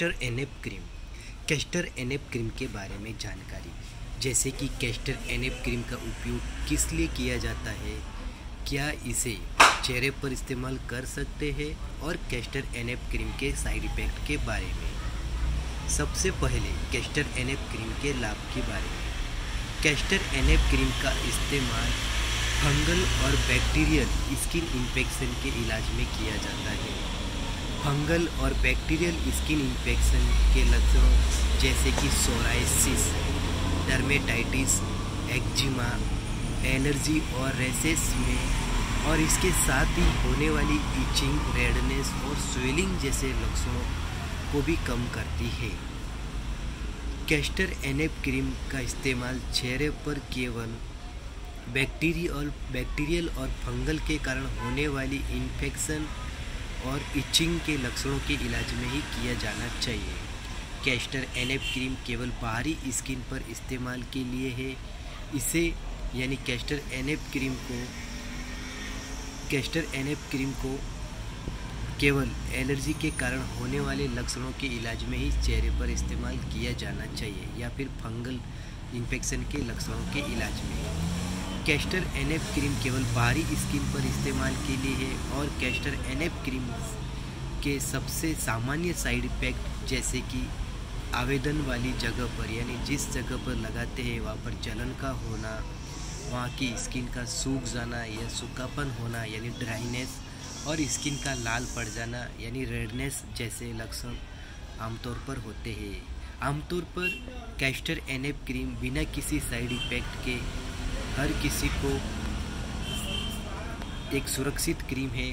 Castor NP cream. Castor NP cream के बारे में जानकारी। जैसे कि कैस्टर एनेप क्रीम का उपयोग किस लिए किया जाता है, क्या इसे चेहरे पर इस्तेमाल कर सकते हैं और कैस्टर एनेप क्रीम के साइड इफ़ेक्ट के बारे में। सबसे पहले कैस्टर एनेप क्रीम के लाभ के बारे में। कैस्टर एनेप क्रीम का इस्तेमाल फंगल और बैक्टीरियल स्किन इन्फेक्शन के इलाज में किया जाता है। फंगल और बैक्टीरियल स्किन इन्फेक्शन के लक्षणों जैसे कि सोराइसिस डर्मेटाइटिस एक्जिमा एलर्जी और रेसेस में, और इसके साथ ही होने वाली इचिंग रेडनेस और स्वेलिंग जैसे लक्षणों को भी कम करती है। कैस्टर एनेप क्रीम का इस्तेमाल चेहरे पर केवल बैक्टीरियल बैक्टीरियल और फंगल के कारण होने वाली इन्फेक्शन और इचिंग के लक्षणों के इलाज में ही किया जाना चाहिए। कैस्टर एनेप क्रीम केवल बाहरी स्किन पर इस्तेमाल के लिए है। इसे, यानी कैस्टर एनेप क्रीम को, कैस्टर एनेप क्रीम को केवल एलर्जी के कारण होने वाले लक्षणों के इलाज में ही चेहरे पर इस्तेमाल किया जाना चाहिए या फिर फंगल इन्फेक्शन के लक्षणों के इलाज में। कैस्टर एनेप क्रीम केवल बाहरी स्किन पर इस्तेमाल के लिए है और कैस्टर एनेप क्रीम के सबसे सामान्य साइड इफ़ेक्ट जैसे कि आवेदन वाली जगह पर, यानी जिस जगह पर लगाते हैं, वहाँ पर जलन का होना, वहाँ की स्किन का सूख जाना या सूखापन होना, यानी ड्राइनेस और स्किन का लाल पड़ जाना, यानी रेडनेस जैसे लक्षण आमतौर पर होते हैं। आमतौर पर कैस्टर एनेप क्रीम बिना किसी साइड इफ़ेक्ट के हर किसी को एक सुरक्षित क्रीम है।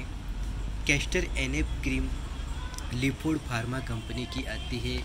कैस्टर एनेप क्रीम लिफोड फार्मा कंपनी की आती है।